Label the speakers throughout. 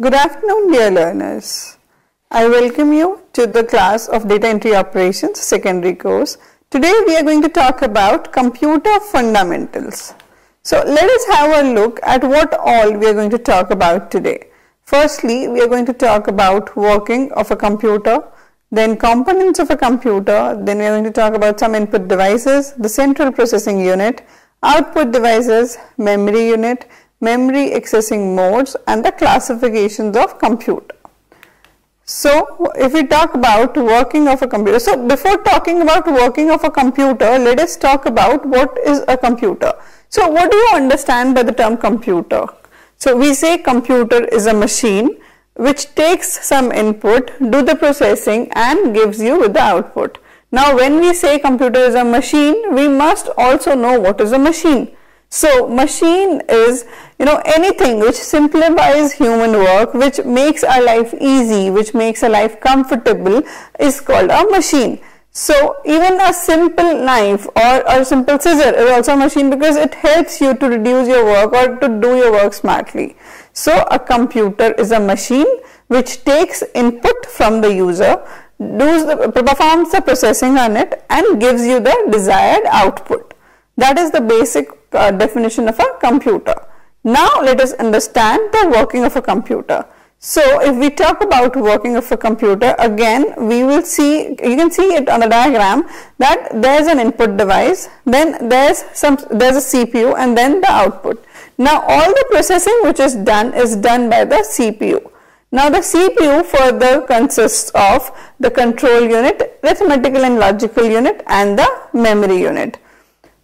Speaker 1: Good afternoon dear learners. I welcome you to the class of Data Entry Operations secondary course. Today we are going to talk about computer fundamentals. So let us have a look at what all we are going to talk about today. Firstly, we are going to talk about working of a computer, then components of a computer, then we are going to talk about some input devices, the central processing unit, output devices, memory unit, memory accessing modes and the classifications of computer. So, if we talk about working of a computer, so before talking about working of a computer, let us talk about what is a computer. So, what do you understand by the term computer? So, we say computer is a machine which takes some input, do the processing and gives you the output. Now, when we say computer is a machine, we must also know what is a machine. So machine is, you know, anything which simplifies human work, which makes our life easy, which makes our life comfortable is called a machine. So even a simple knife or a simple scissor is also a machine because it helps you to reduce your work or to do your work smartly. So a computer is a machine which takes input from the user, the, performs the processing on it and gives you the desired output. That is the basic uh, definition of a computer. Now let us understand the working of a computer. So if we talk about working of a computer, again we will see, you can see it on the diagram that there is an input device, then there is some, there is a CPU and then the output. Now all the processing which is done is done by the CPU. Now the CPU further consists of the control unit, arithmetical and logical unit and the memory unit.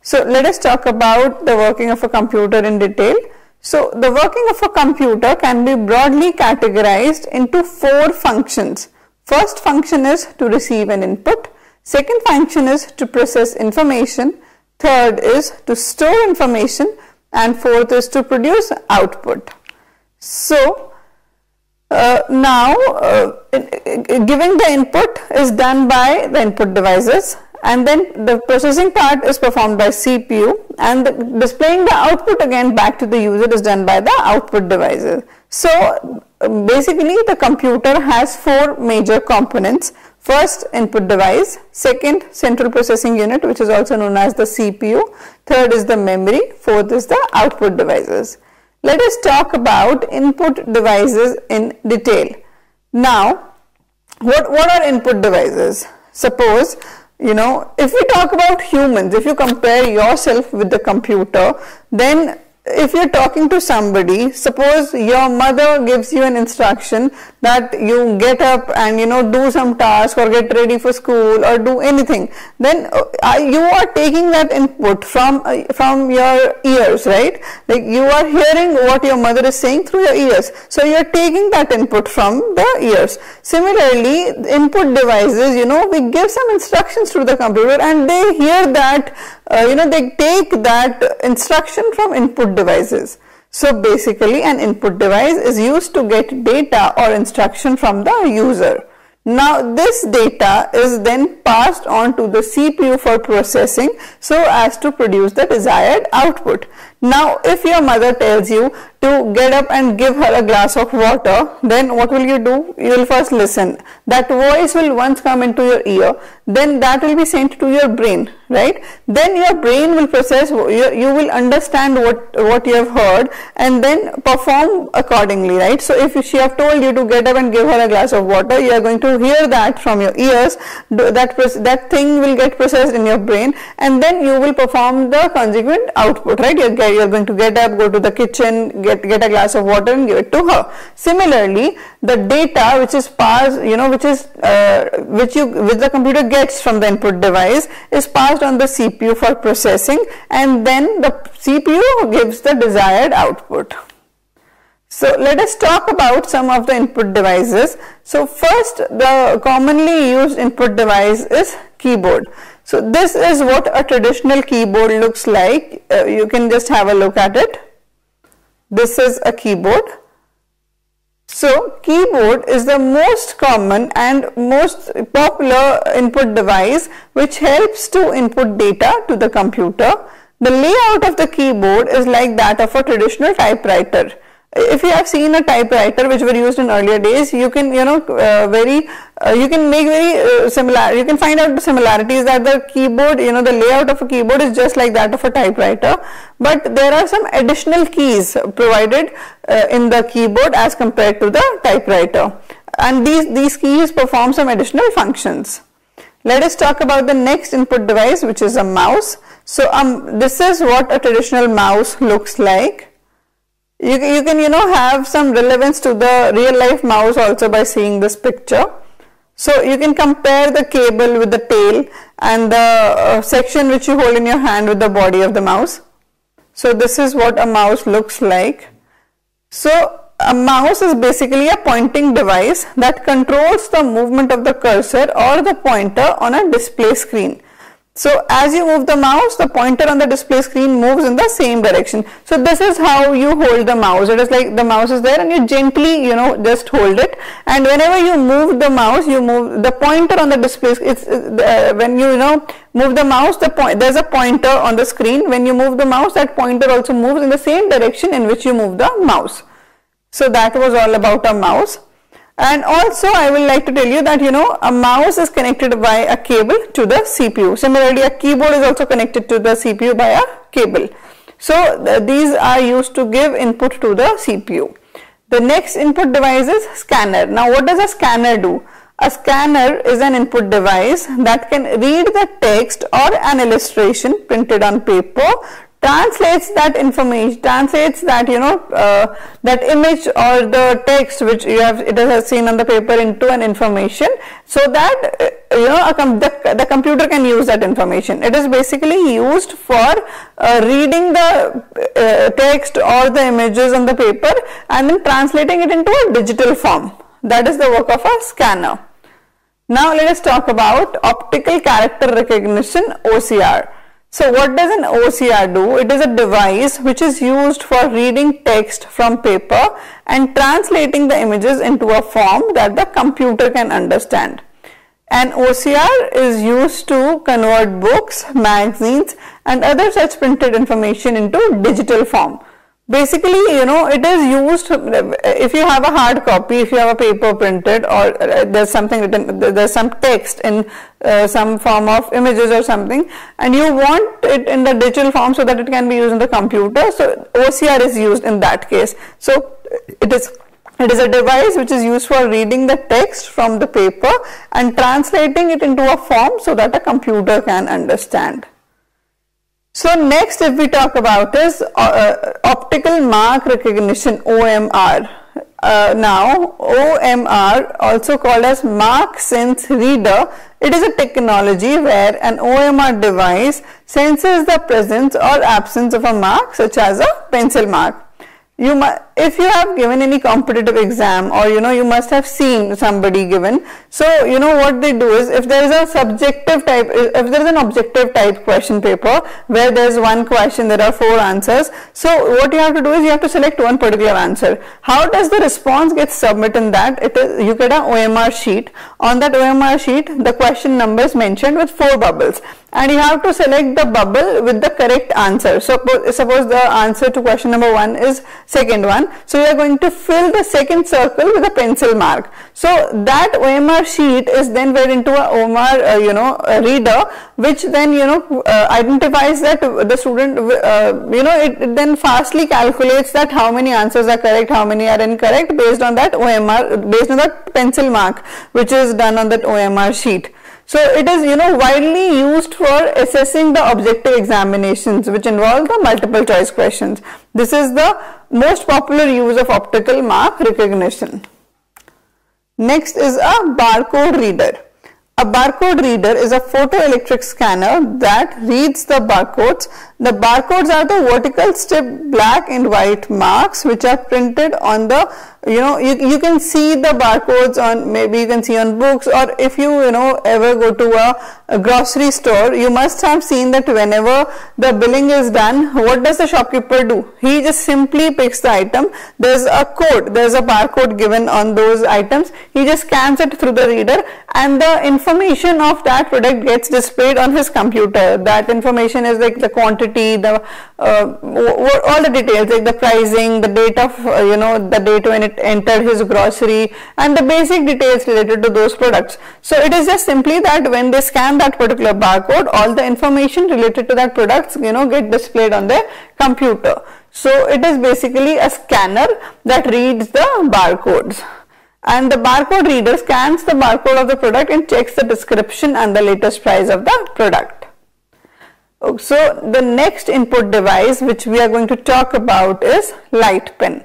Speaker 1: So let us talk about the working of a computer in detail. So the working of a computer can be broadly categorized into four functions. First function is to receive an input. Second function is to process information. Third is to store information. And fourth is to produce output. So uh, now uh, giving the input is done by the input devices and then the processing part is performed by CPU and displaying the output again back to the user is done by the output devices. So basically the computer has four major components. First input device, second central processing unit which is also known as the CPU, third is the memory, fourth is the output devices. Let us talk about input devices in detail. Now what, what are input devices? Suppose you know, if we talk about humans, if you compare yourself with the computer, then if you're talking to somebody, suppose your mother gives you an instruction that you get up and you know do some task or get ready for school or do anything, then uh, you are taking that input from uh, from your ears, right? Like you are hearing what your mother is saying through your ears. So you are taking that input from the ears. Similarly, input devices, you know, we give some instructions to the computer and they hear that uh, you know, they take that instruction from input devices. So basically an input device is used to get data or instruction from the user. Now this data is then passed on to the CPU for processing so as to produce the desired output. Now if your mother tells you to get up and give her a glass of water, then what will you do? You will first listen. That voice will once come into your ear, then that will be sent to your brain, right? Then your brain will process, you, you will understand what, what you have heard and then perform accordingly, right? So if she have told you to get up and give her a glass of water, you are going to hear that from your ears, that, that thing will get processed in your brain and then you will perform the consequent output, right? You're, you're going to get up, go to the kitchen, get get, get a glass of water and give it to her. Similarly, the data which is passed, you know, which is, uh, which you, which the computer gets from the input device is passed on the CPU for processing and then the CPU gives the desired output. So let us talk about some of the input devices. So first the commonly used input device is keyboard. So this is what a traditional keyboard looks like. Uh, you can just have a look at it. This is a keyboard. So keyboard is the most common and most popular input device which helps to input data to the computer. The layout of the keyboard is like that of a traditional typewriter. If you have seen a typewriter which were used in earlier days, you can, you know, uh, very, uh, you can make very uh, similar, you can find out the similarities that the keyboard, you know, the layout of a keyboard is just like that of a typewriter, but there are some additional keys provided uh, in the keyboard as compared to the typewriter. And these, these keys perform some additional functions. Let us talk about the next input device which is a mouse. So um, this is what a traditional mouse looks like you, you can you know have some relevance to the real life mouse also by seeing this picture. So you can compare the cable with the tail and the uh, section which you hold in your hand with the body of the mouse. So this is what a mouse looks like. So a mouse is basically a pointing device that controls the movement of the cursor or the pointer on a display screen so as you move the mouse, the pointer on the display screen moves in the same direction. So this is how you hold the mouse. It is like the mouse is there and you gently, you know, just hold it. And whenever you move the mouse, you move the pointer on the display. It's uh, when you, you know, move the mouse, the point, there's a pointer on the screen. When you move the mouse, that pointer also moves in the same direction in which you move the mouse. So that was all about a mouse. And also I will like to tell you that you know a mouse is connected by a cable to the CPU. Similarly a keyboard is also connected to the CPU by a cable. So th these are used to give input to the CPU. The next input device is scanner. Now what does a scanner do? A scanner is an input device that can read the text or an illustration printed on paper translates that information, translates that, you know, uh, that image or the text which you have, it has seen on the paper into an information so that, uh, you know, com the, the computer can use that information. It is basically used for uh, reading the uh, text or the images on the paper and then translating it into a digital form. That is the work of a scanner. Now let us talk about optical character recognition OCR. So what does an OCR do? It is a device which is used for reading text from paper and translating the images into a form that the computer can understand. An OCR is used to convert books, magazines and other such printed information into digital form basically you know it is used if you have a hard copy if you have a paper printed or uh, there's something written there's some text in uh, some form of images or something and you want it in the digital form so that it can be used in the computer so OCR is used in that case. So it is it is a device which is used for reading the text from the paper and translating it into a form so that a computer can understand so next if we talk about is uh, uh optical mark recognition OMR. Uh, now OMR also called as mark sense reader it is a technology where an OMR device senses the presence or absence of a mark such as a pencil mark you if you have given any competitive exam or you know you must have seen somebody given so you know what they do is if there is a subjective type if there is an objective type question paper where there is one question there are four answers so what you have to do is you have to select one particular answer how does the response get submitted in that it is you get an OMR sheet on that OMR sheet the question number is mentioned with four bubbles and you have to select the bubble with the correct answer. So suppose the answer to question number one is second one. So you are going to fill the second circle with a pencil mark. So that OMR sheet is then read into a OMR, uh, you know, reader, which then, you know, uh, identifies that the student, uh, you know, it, it, then fastly calculates that how many answers are correct, how many are incorrect based on that OMR, based on that pencil mark, which is done on that OMR sheet. So it is you know widely used for assessing the objective examinations which involve the multiple choice questions. This is the most popular use of optical mark recognition. Next is a barcode reader. A barcode reader is a photoelectric scanner that reads the barcodes. The barcodes are the vertical strip black and white marks which are printed on the you know you, you can see the barcodes on maybe you can see on books or if you you know ever go to a, a, grocery store you must have seen that whenever the billing is done what does the shopkeeper do? He just simply picks the item. There's a code there's a barcode given on those items. He just scans it through the reader and the information of that product gets displayed on his computer. That information is like the quantity the uh, all the details like the pricing the date of uh, you know the date when it enter his grocery and the basic details related to those products. So it is just simply that when they scan that particular barcode, all the information related to that products, you know, get displayed on the computer. So it is basically a scanner that reads the barcodes and the barcode reader scans the barcode of the product and checks the description and the latest price of the product. So the next input device which we are going to talk about is light pen.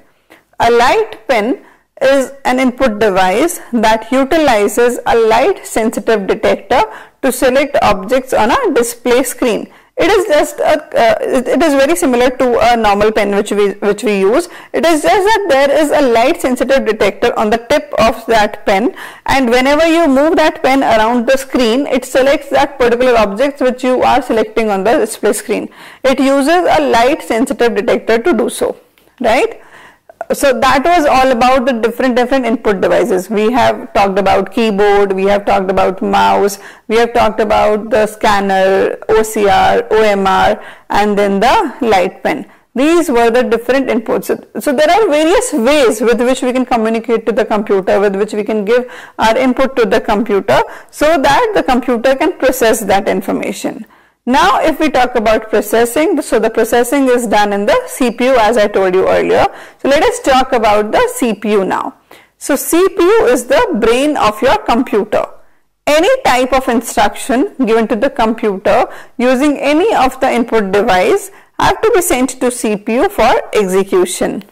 Speaker 1: A light pen is an input device that utilizes a light sensitive detector to select objects on a display screen. It is just a, uh, it is very similar to a normal pen which we which we use. It is just that there is a light sensitive detector on the tip of that pen and whenever you move that pen around the screen it selects that particular object which you are selecting on the display screen. It uses a light sensitive detector to do so, right? So that was all about the different different input devices. We have talked about keyboard we have talked about mouse we have talked about the scanner ocr omr and then the light pen. These were the different inputs. So there are various ways with which we can communicate to the computer with which we can give our input to the computer so that the computer can process that information now if we talk about processing, so the processing is done in the CPU as I told you earlier. So let us talk about the CPU now. So CPU is the brain of your computer. Any type of instruction given to the computer using any of the input device have to be sent to CPU for execution.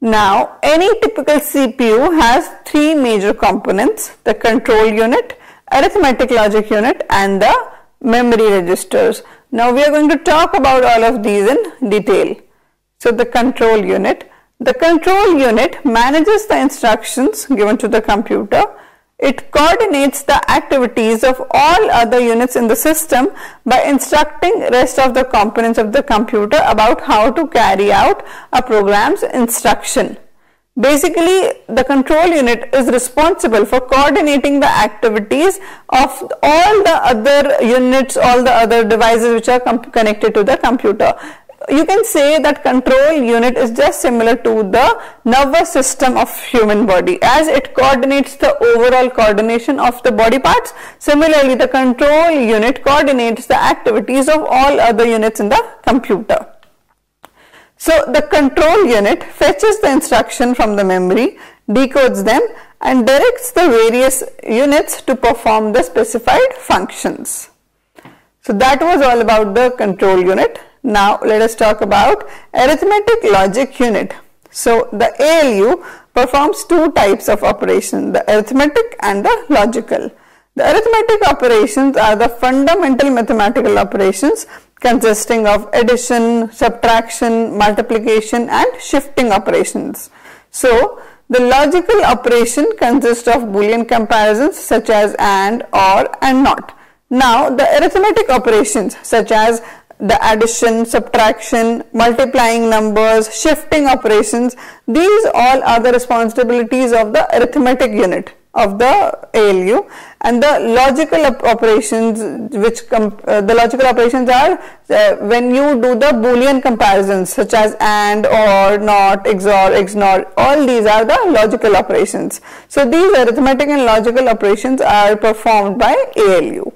Speaker 1: Now, any typical CPU has three major components, the control unit, arithmetic logic unit and the memory registers. Now we are going to talk about all of these in detail. So the control unit. The control unit manages the instructions given to the computer. It coordinates the activities of all other units in the system by instructing rest of the components of the computer about how to carry out a program's instruction. Basically, the control unit is responsible for coordinating the activities of all the other units, all the other devices which are connected to the computer. You can say that control unit is just similar to the nervous system of human body as it coordinates the overall coordination of the body parts. Similarly, the control unit coordinates the activities of all other units in the computer. So the control unit fetches the instruction from the memory, decodes them and directs the various units to perform the specified functions. So that was all about the control unit. Now let us talk about arithmetic logic unit. So the ALU performs two types of operation, the arithmetic and the logical. The arithmetic operations are the fundamental mathematical operations consisting of addition, subtraction, multiplication and shifting operations. So, the logical operation consists of boolean comparisons such as AND, OR and NOT. Now, the arithmetic operations such as the addition, subtraction, multiplying numbers, shifting operations, these all are the responsibilities of the arithmetic unit of the ALU and the logical op operations which uh, the logical operations are uh, when you do the boolean comparisons such as and or not xor xnor all these are the logical operations. So these arithmetic and logical operations are performed by ALU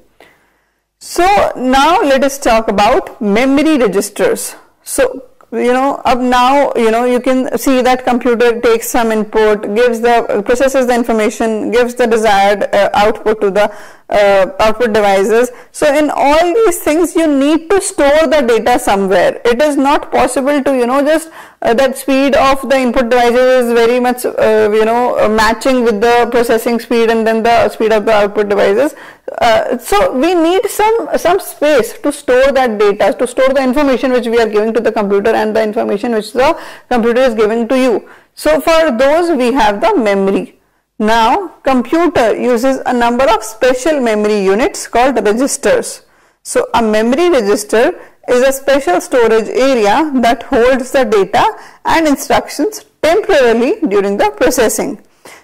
Speaker 1: so now let us talk about memory registers. So you know up now you know you can see that computer takes some input gives the processes the information gives the desired uh, output to the uh, output devices. So in all these things you need to store the data somewhere. It is not possible to you know just uh, that speed of the input devices is very much uh, you know uh, matching with the processing speed and then the speed of the output devices uh, so we need some some space to store that data to store the information which we are giving to the computer and the information which the computer is giving to you So for those we have the memory. Now computer uses a number of special memory units called registers. So a memory register is a special storage area that holds the data and instructions temporarily during the processing.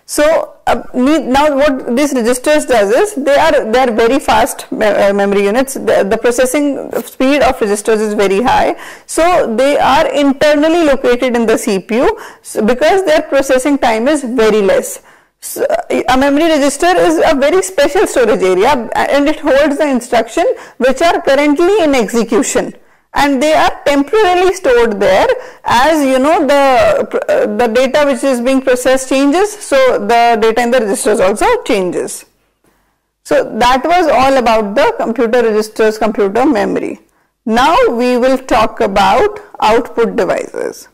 Speaker 1: So uh, now what these registers does is they are they are very fast uh, memory units. The, the, processing speed of registers is very high. So they are internally located in the CPU because their processing time is very less. So, a memory register is a very special storage area and it holds the instruction which are currently in execution. And they are temporarily stored there. As you know the uh, the data which is being processed changes so the data in the registers also changes. So that was all about the computer registers computer memory. Now we will talk about output devices.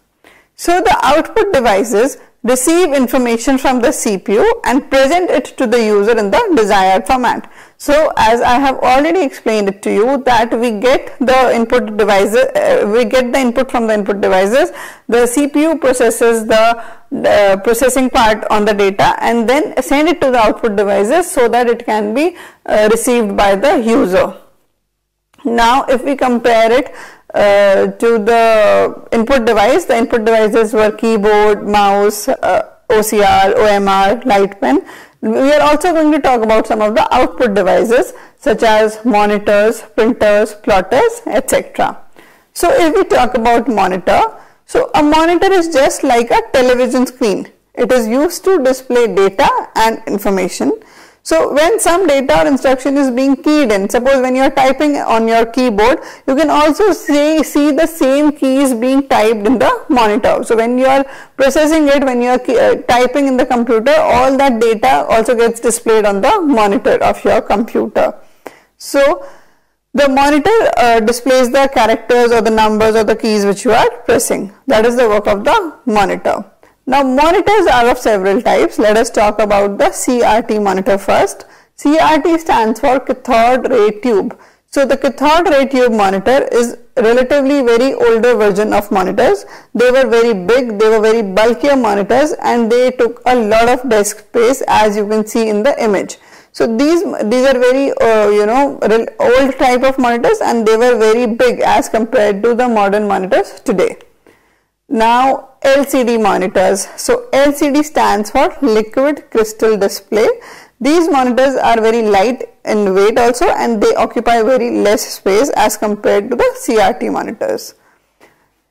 Speaker 1: So the output devices receive information from the CPU and present it to the user in the desired format. So as I have already explained it to you that we get the input devices, uh, we get the input from the input devices, the CPU processes the, processing part on the data and then send it to the output devices so that it can be uh, received by the user. Now if we compare it uh, to the input device. The input devices were keyboard, mouse, uh, OCR, OMR, light pen. We are also going to talk about some of the output devices such as monitors, printers, plotters, etc. So if we talk about monitor, so a monitor is just like a television screen. It is used to display data and information. So when some data or instruction is being keyed in, suppose when you are typing on your keyboard, you can also see, see the same keys being typed in the monitor. So when you are processing it, when you are uh, typing in the computer, all that data also gets displayed on the monitor of your computer. So the monitor uh, displays the characters or the numbers or the keys which you are pressing. That is the work of the monitor. Now monitors are of several types. Let us talk about the CRT monitor first. CRT stands for cathode ray tube. So the cathode ray tube monitor is relatively very older version of monitors. They were very big, they were very bulkier monitors and they took a lot of desk space as you can see in the image. So these these are very uh, you know old type of monitors and they were very big as compared to the modern monitors today. Now LCD monitors. So LCD stands for liquid crystal display. These monitors are very light in weight also and they occupy very less space as compared to the CRT monitors.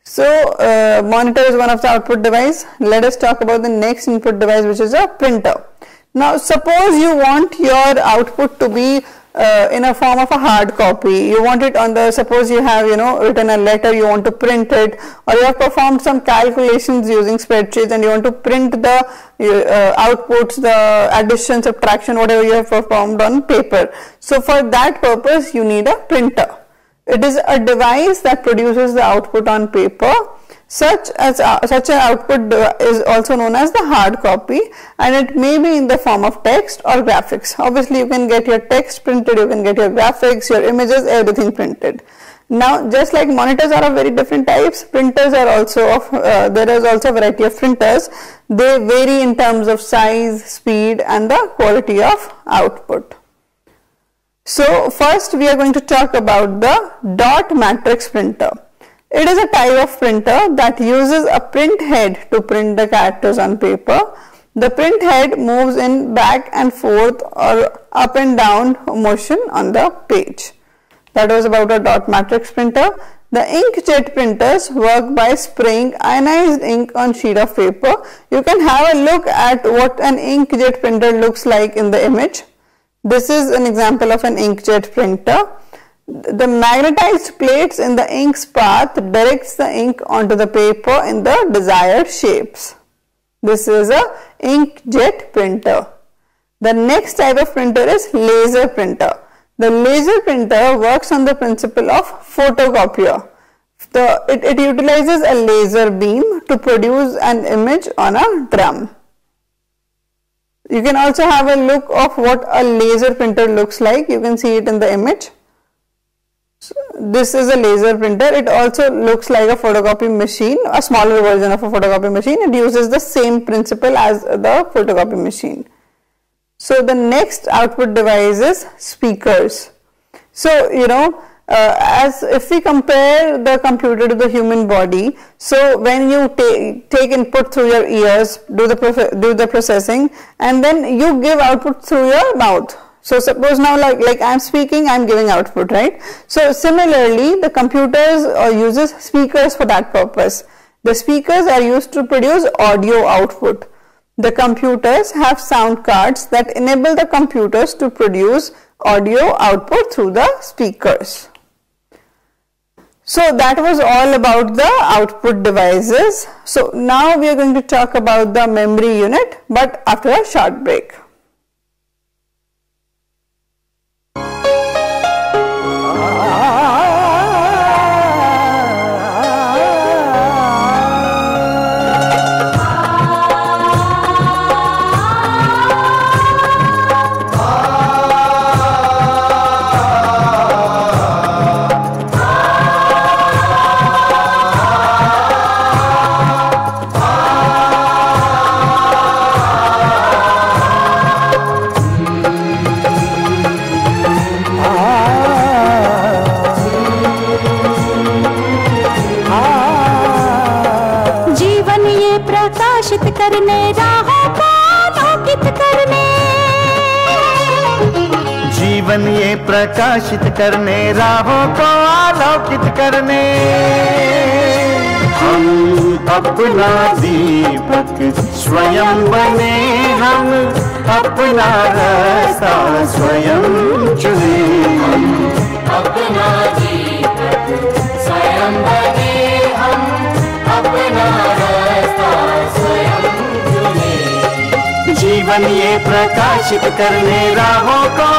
Speaker 1: So uh, monitor is one of the output device. Let us talk about the next input device which is a printer. Now suppose you want your output to be uh, in a form of a hard copy. You want it on the, suppose you have, you know, written a letter, you want to print it, or you have performed some calculations using spreadsheets and you want to print the uh, outputs, the addition, subtraction, whatever you have performed on paper. So for that purpose, you need a printer. It is a device that produces the output on paper such as uh, such an output is also known as the hard copy and it may be in the form of text or graphics. Obviously you can get your text printed, you can get your graphics, your images, everything printed. Now just like monitors are of very different types, printers are also of, uh, there is also a variety of printers. They vary in terms of size, speed and the quality of output. So first we are going to talk about the dot matrix printer. It is a type of printer that uses a print head to print the characters on paper. The print head moves in back and forth or up and down motion on the page. That was about a dot matrix printer. The inkjet printers work by spraying ionized ink on sheet of paper. You can have a look at what an inkjet printer looks like in the image. This is an example of an inkjet printer. The magnetized plates in the ink's path directs the ink onto the paper in the desired shapes. This is a inkjet printer. The next type of printer is laser printer. The laser printer works on the principle of photocopier. The, it, it utilizes a laser beam to produce an image on a drum. You can also have a look of what a laser printer looks like. You can see it in the image. This is a laser printer. It also looks like a photocopy machine, a smaller version of a photocopy machine. It uses the same principle as the photocopy machine. So the next output device is speakers. So, you know, uh, as if we compare the computer to the human body, so when you take, take input through your ears, do the, do the processing and then you give output through your mouth so suppose now like, like I am speaking, I am giving output, right? So similarly, the computers uh, uses speakers for that purpose. The speakers are used to produce audio output. The computers have sound cards that enable the computers to produce audio output through the speakers. So that was all about the output devices. So now we are going to talk about the memory unit but after a short break.
Speaker 2: प्रकाशित करने राहों को आलोकित करने। हम अपना दीपक स्वयं बने हम अपना रास्ता स्वयं चुने। हम अपना दीपक स्वयं बने हम अपना रास्ता स्वयं चुने। जीवन ये प्रकाशित करने राहों को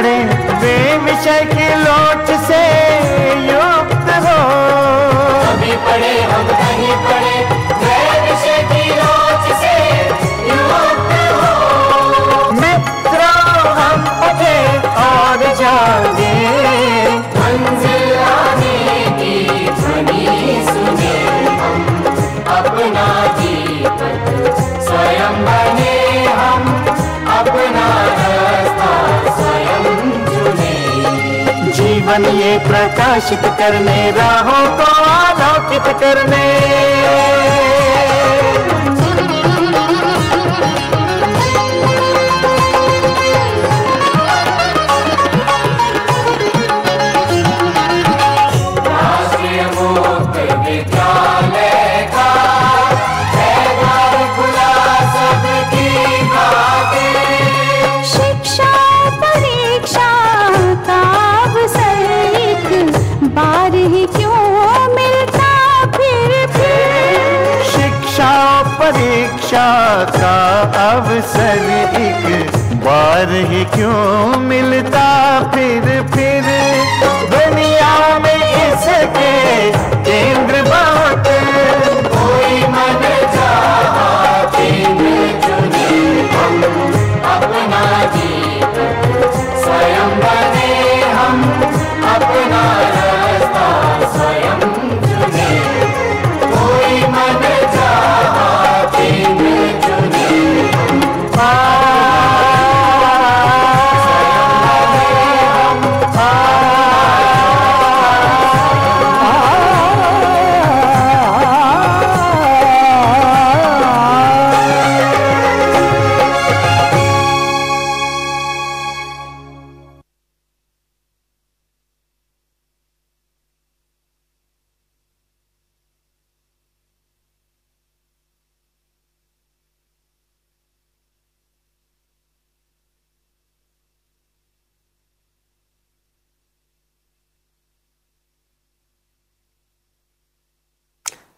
Speaker 2: padres ये प्रकाशित करने राहों को आलोकित करने।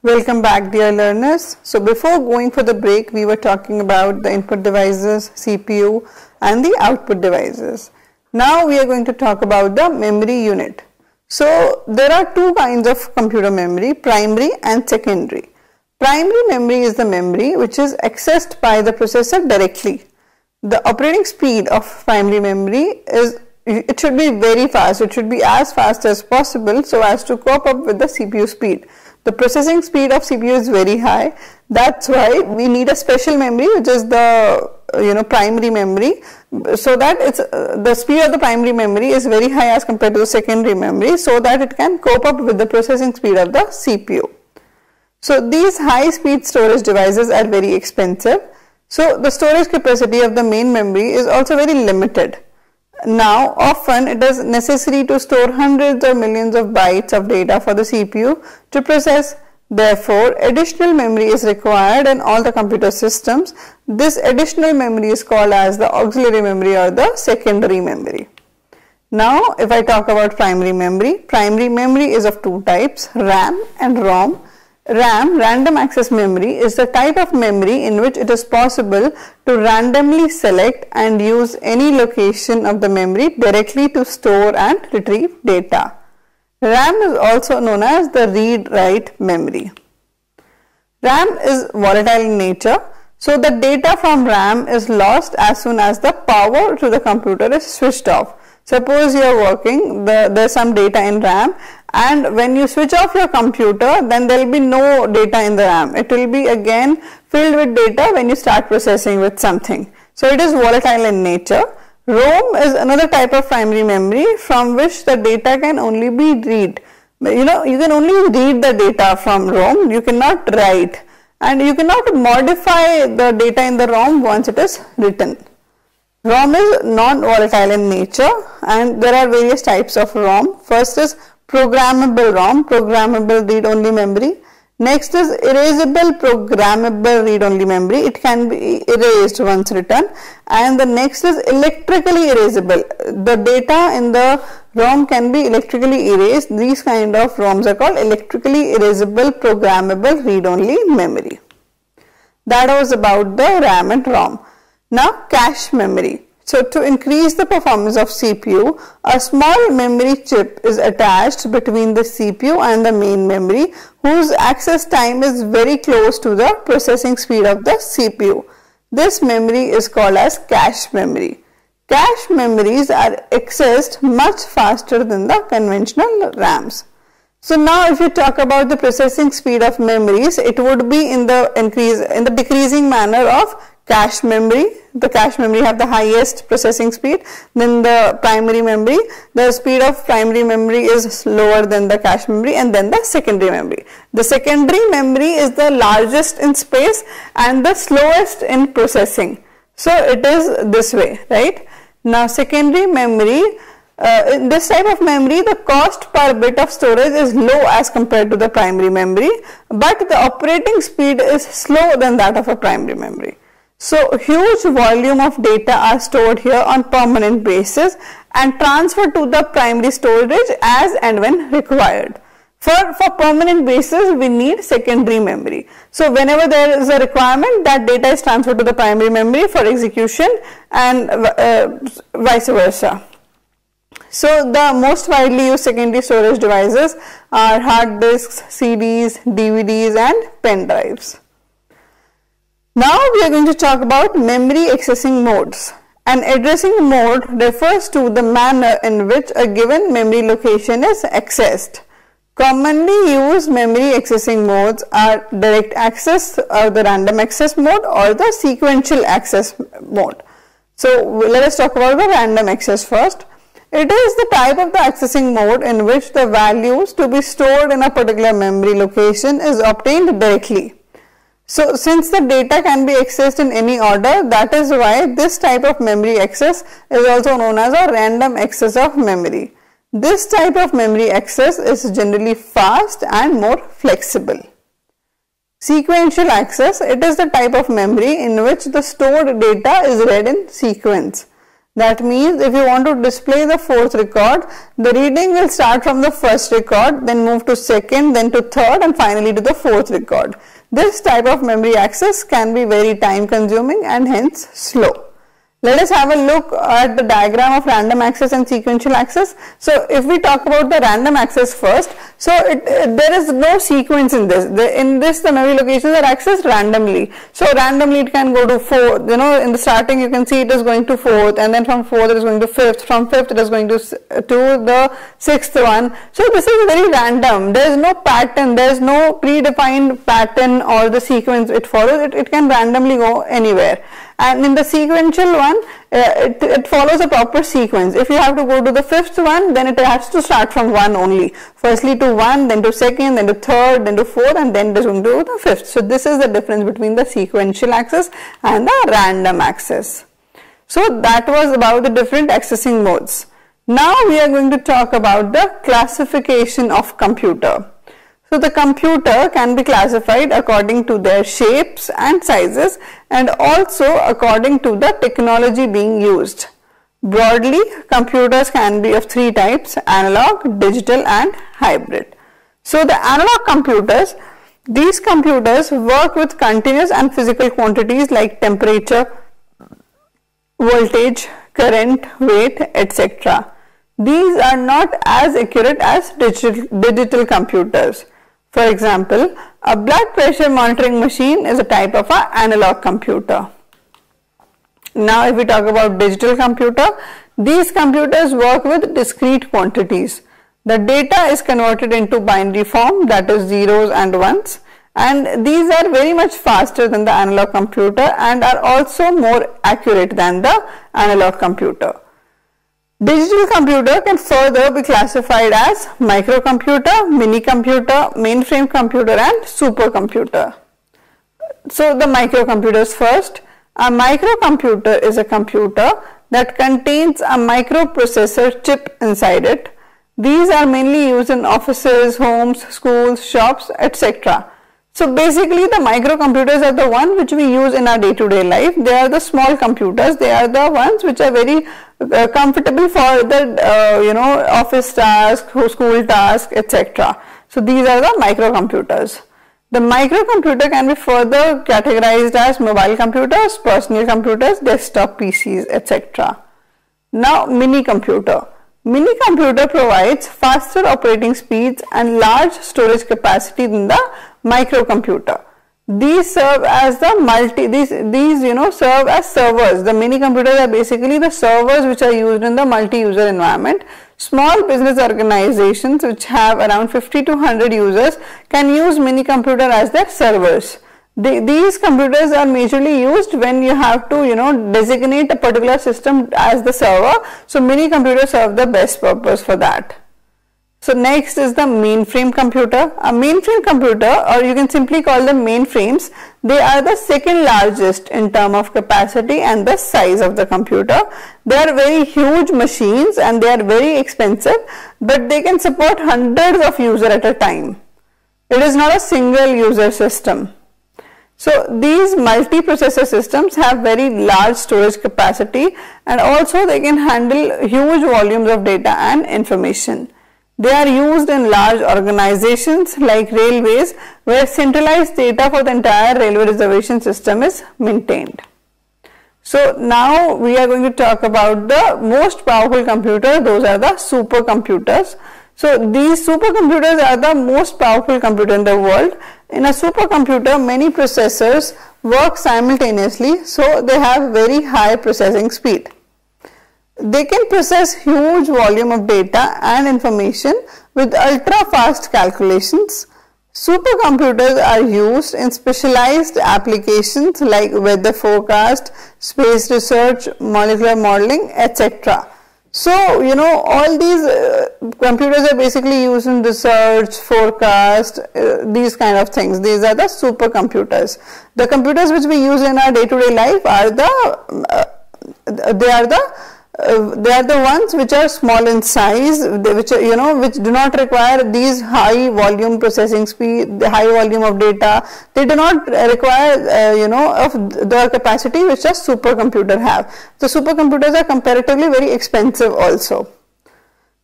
Speaker 1: Welcome back dear learners. So before going for the break we were talking about the input devices, CPU and the output devices. Now we are going to talk about the memory unit. So there are two kinds of computer memory, primary and secondary. Primary memory is the memory which is accessed by the processor directly. The operating speed of primary memory is it should be very fast, it should be as fast as possible so as to cope up with the CPU speed. The processing speed of CPU is very high. That's why we need a special memory which is the you know primary memory so that it's uh, the speed of the primary memory is very high as compared to the secondary memory so that it can cope up with the processing speed of the CPU. So these high speed storage devices are very expensive. So the storage capacity of the main memory is also very limited. Now, often it is necessary to store hundreds or millions of bytes of data for the CPU to process. Therefore, additional memory is required in all the computer systems. This additional memory is called as the auxiliary memory or the secondary memory. Now, if I talk about primary memory, primary memory is of two types, RAM and ROM. RAM, random access memory, is the type of memory in which it is possible to randomly select and use any location of the memory directly to store and retrieve data. RAM is also known as the read-write memory. RAM is volatile in nature, so the data from RAM is lost as soon as the power to the computer is switched off. Suppose you are working, the, there's some data in RAM and when you switch off your computer then there will be no data in the RAM. It will be again filled with data when you start processing with something. So it is volatile in nature. ROM is another type of primary memory from which the data can only be read. You know, you can only read the data from ROM, you cannot write and you cannot modify the data in the ROM once it is written. ROM is non-volatile in nature and there are various types of ROM. First is programmable ROM, programmable read-only memory. Next is erasable programmable read-only memory. It can be erased once written. And the next is electrically erasable. The data in the ROM can be electrically erased. These kind of ROMs are called electrically erasable programmable read-only memory. That was about the RAM and ROM. Now cache memory. So to increase the performance of CPU, a small memory chip is attached between the CPU and the main memory whose access time is very close to the processing speed of the CPU. This memory is called as cache memory. Cache memories are accessed much faster than the conventional RAMs. So now if you talk about the processing speed of memories, it would be in the increase in the decreasing manner of cache memory. The cache memory have the highest processing speed. Then the primary memory, the speed of primary memory is lower than the cache memory and then the secondary memory. The secondary memory is the largest in space and the slowest in processing. So it is this way, right? Now secondary memory, uh, in this type of memory the cost per bit of storage is low as compared to the primary memory but the operating speed is slow than that of a primary memory. So huge volume of data are stored here on permanent basis and transferred to the primary storage as and when required. For, for permanent basis, we need secondary memory. So whenever there is a requirement, that data is transferred to the primary memory for execution and uh, vice versa. So the most widely used secondary storage devices are hard disks, CDs, DVDs and pen drives. Now we are going to talk about memory accessing modes. An addressing mode refers to the manner in which a given memory location is accessed. Commonly used memory accessing modes are direct access or the random access mode or the sequential access mode. So let us talk about the random access first. It is the type of the accessing mode in which the values to be stored in a particular memory location is obtained directly. So since the data can be accessed in any order, that is why this type of memory access is also known as a random access of memory. This type of memory access is generally fast and more flexible. Sequential access, it is the type of memory in which the stored data is read in sequence. That means if you want to display the fourth record, the reading will start from the first record, then move to second, then to third and finally to the fourth record. This type of memory access can be very time consuming and hence slow. Let us have a look at the diagram of random access and sequential access. So if we talk about the random access first, so it, it, there is no sequence in this. The, in this the memory locations are accessed randomly. So randomly it can go to fourth, you know in the starting you can see it is going to fourth and then from fourth it is going to fifth, from fifth it is going to, to the sixth one. So this is very random. There is no pattern, there is no predefined pattern or the sequence it follows. It, it can randomly go anywhere and in the sequential one uh, it, it, follows a proper sequence. If you have to go to the fifth one then it has to start from one only. Firstly to one then to second then to third then to fourth and then to the fifth. So this is the difference between the sequential access and the random access so that was about the different accessing modes. Now we are going to talk about the classification of computer so the computer can be classified according to their shapes and sizes and also according to the technology being used. Broadly, computers can be of three types, analog, digital and hybrid. So the analog computers, these computers work with continuous and physical quantities like temperature, voltage, current, weight, etc. These are not as accurate as digital, digital computers. For example, a blood pressure monitoring machine is a type of an analog computer. Now if we talk about digital computer, these computers work with discrete quantities. The data is converted into binary form that is zeros and ones and these are very much faster than the analog computer and are also more accurate than the analog computer. Digital computer can further be classified as microcomputer, mini computer, mainframe computer and supercomputer. So the microcomputers first. A microcomputer is a computer that contains a microprocessor chip inside it. These are mainly used in offices, homes, schools, shops, etc. So basically the microcomputers are the ones which we use in our day-to-day -day life. They are the small computers. They are the ones which are very uh, comfortable for the uh, you know office task, school task, etc. So these are the microcomputers. The microcomputer can be further categorized as mobile computers, personal computers, desktop PCs, etc. Now mini computer. Mini computer provides faster operating speeds and large storage capacity than the microcomputer. These serve as the multi, these, these you know serve as servers. The mini computers are basically the servers which are used in the multi-user environment. Small business organizations which have around 50 to 100 users can use mini computer as their servers. The, these computers are majorly used when you have to you know designate a particular system as the server. So mini computers serve the best purpose for that. So next is the mainframe computer. A mainframe computer or you can simply call them mainframes. They are the second largest in term of capacity and the size of the computer. They are very huge machines and they are very expensive but they can support hundreds of users at a time. It is not a single user system. So these multiprocessor systems have very large storage capacity and also they can handle huge volumes of data and information. They are used in large organizations like railways where centralized data for the entire railway reservation system is maintained. So now we are going to talk about the most powerful computer, those are the supercomputers. So these supercomputers are the most powerful computer in the world. In a supercomputer, many processors work simultaneously, so they have very high processing speed. They can process huge volume of data and information with ultra fast calculations. Supercomputers are used in specialized applications like weather forecast, space research, molecular modeling, etc. So, you know, all these uh, computers are basically used in research, forecast, uh, these kind of things. These are the supercomputers. The computers which we use in our day-to-day -day life are the, uh, they are the uh, they are the ones which are small in size, which you know which do not require these high volume processing speed, the high volume of data. They do not require uh, you know of the capacity which a supercomputer have. So supercomputers are comparatively very expensive also.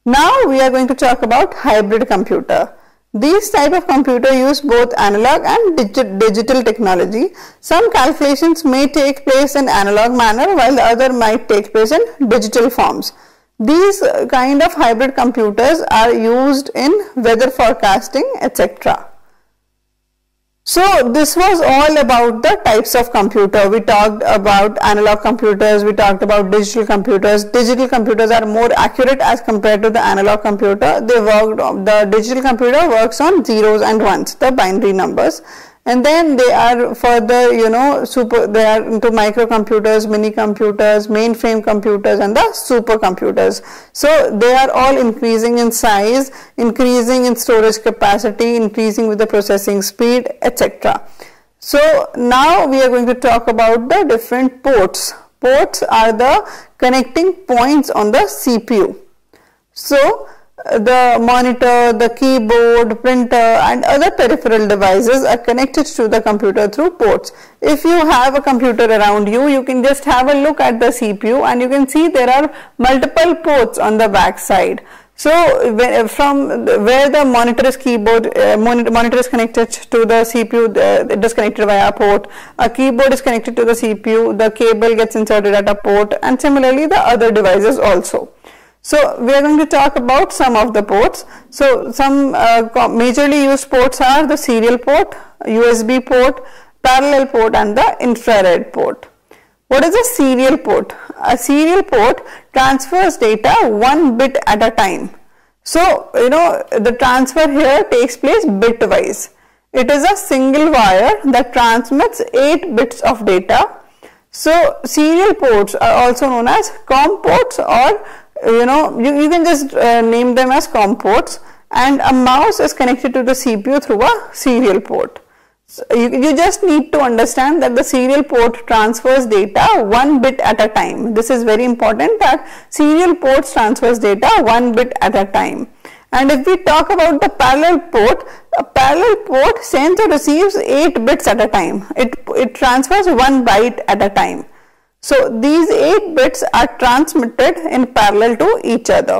Speaker 1: Now we are going to talk about hybrid computer. These type of computer use both analog and digi digital technology. Some calculations may take place in analog manner while the other might take place in digital forms. These uh, kind of hybrid computers are used in weather forecasting etc. So this was all about the types of computer. We talked about analog computers, we talked about digital computers. Digital computers are more accurate as compared to the analog computer. They worked the digital computer works on zeros and ones, the binary numbers and then they are further you know super they are into microcomputers mini computers mainframe computers and the supercomputers. So they are all increasing in size increasing in storage capacity increasing with the processing speed etc so now we are going to talk about the different ports. Ports are the connecting points on the cpu so the monitor, the keyboard, printer and other peripheral devices are connected to the computer through ports. If you have a computer around you, you can just have a look at the CPU and you can see there are multiple ports on the back side. So from where the monitor is keyboard, uh, monitor, is connected to the CPU, uh, it is connected via a port. A keyboard is connected to the CPU, the cable gets inserted at a port and similarly the other devices also. So we are going to talk about some of the ports. So some uh, majorly used ports are the serial port, USB port, parallel port and the infrared port. What is a serial port? A serial port transfers data one bit at a time. So, you know, the transfer here takes place bitwise. It is a single wire that transmits 8 bits of data. So, serial ports are also known as COM ports or you know you, you can just uh, name them as COM ports and a mouse is connected to the CPU through a serial port. So you, you just need to understand that the serial port transfers data one bit at a time. This is very important that serial ports transfers data one bit at a time. And if we talk about the parallel port, a parallel port sends or receives 8 bits at a time. It, it transfers 1 byte at a time. So these 8 bits are transmitted in parallel to each other.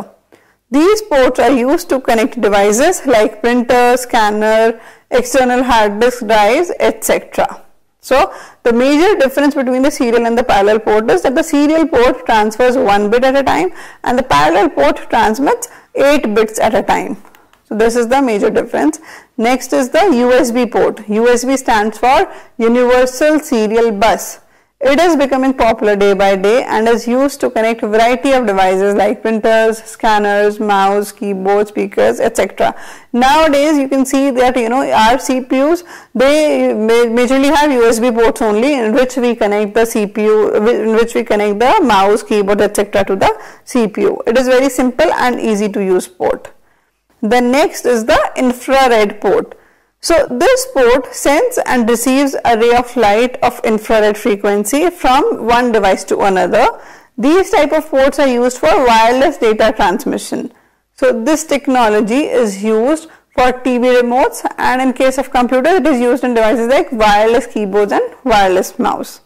Speaker 1: These ports are used to connect devices like printer, scanner, external hard disk drives, etc. So the major difference between the serial and the parallel port is that the serial port transfers 1 bit at a time and the parallel port transmits 8 bits at a time. So this is the major difference. Next is the USB port. USB stands for Universal Serial Bus. It is becoming popular day by day and is used to connect a variety of devices like printers, scanners, mouse, keyboard, speakers, etc. Nowadays, you can see that you know our CPUs they majorly have USB ports only in which we connect the CPU, in which we connect the mouse, keyboard, etc. to the CPU. It is very simple and easy to use port. The next is the infrared port. So this port sends and receives a ray of light of infrared frequency from one device to another. These type of ports are used for wireless data transmission. So this technology is used for TV remotes and in case of computers it is used in devices like wireless keyboards and wireless mouse.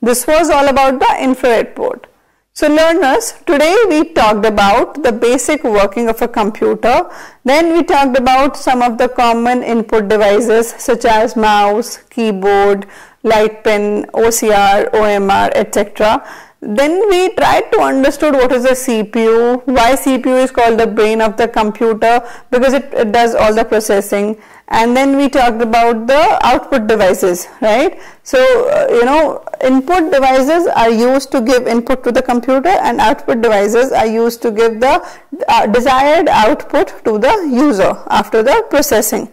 Speaker 1: This was all about the infrared port. So learners, today we talked about the basic working of a computer. Then we talked about some of the common input devices such as mouse, keyboard, light pen, OCR, OMR, etc. Then we tried to understood what is a CPU, why CPU is called the brain of the computer because it, it does all the processing and then we talked about the output devices right so uh, you know input devices are used to give input to the computer and output devices are used to give the uh, desired output to the user after the processing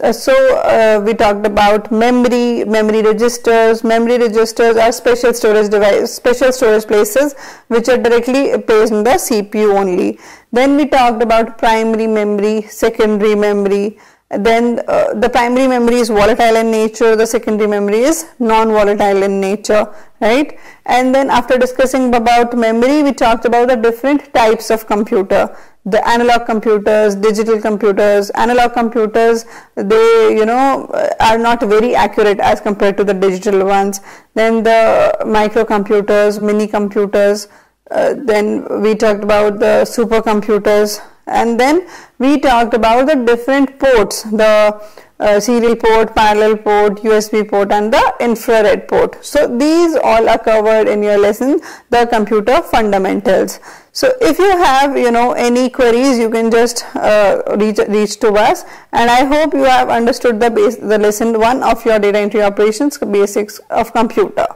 Speaker 1: Uh, so uh, we talked about memory, memory registers. Memory registers are special storage device, special storage places which are directly placed in the CPU only. Then we talked about primary memory, secondary memory. Then uh, the primary memory is volatile in nature, the secondary memory is non-volatile in nature, right? And then after discussing about memory, we talked about the different types of computer. The analog computers digital computers. Analog computers they you know are not very accurate as compared to the digital ones. Then the microcomputers mini computers uh, then we talked about the supercomputers and then we talked about the different ports the uh, serial port, parallel port, USB port and the infrared port. So these all are covered in your lesson, the computer fundamentals. So if you have you know any queries you can just uh, reach, reach to us and I hope you have understood the base, the lesson 1 of your data entry operations basics of computer.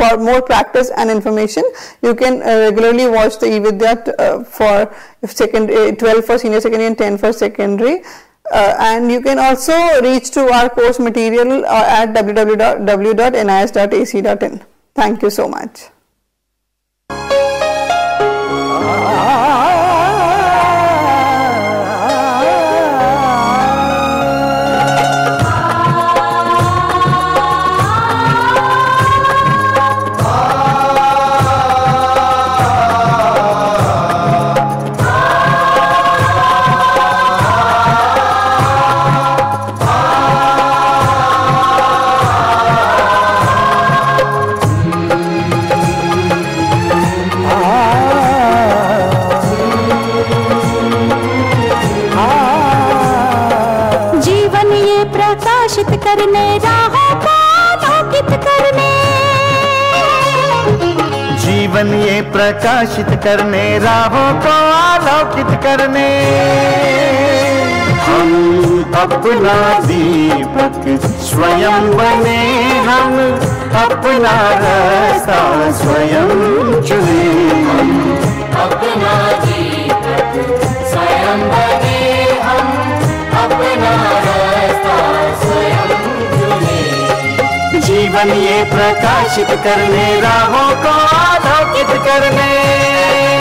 Speaker 1: For more practice and information, you can uh, regularly watch the eVidya uh, for second, uh, 12 for senior secondary and 10 for secondary. Uh, and you can also reach to our course material uh, at www.nios.ac.in. Thank you so much.
Speaker 3: प्रकाशित करने, राहों को आलोकित करने। हम अपना दीपक स्वयं बने, हम अपना रास्ता स्वयं चुने।
Speaker 2: अपना दीपक स्वयं बने, हम अपना रास्ता स्वयं चुने।
Speaker 3: जीवन ये प्रकाशित करने राहों को आलोकित करने।